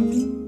you.